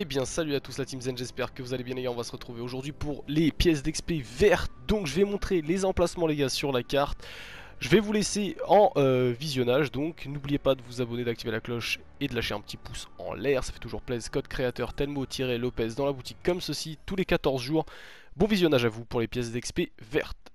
Eh bien salut à tous la team Zen, j'espère que vous allez bien les gars, on va se retrouver aujourd'hui pour les pièces d'XP vertes Donc je vais montrer les emplacements les gars sur la carte je vais vous laisser en euh, visionnage, donc n'oubliez pas de vous abonner, d'activer la cloche et de lâcher un petit pouce en l'air, ça fait toujours plaisir. Code créateur Telmo-Lopez dans la boutique comme ceci, tous les 14 jours. Bon visionnage à vous pour les pièces d'XP vertes.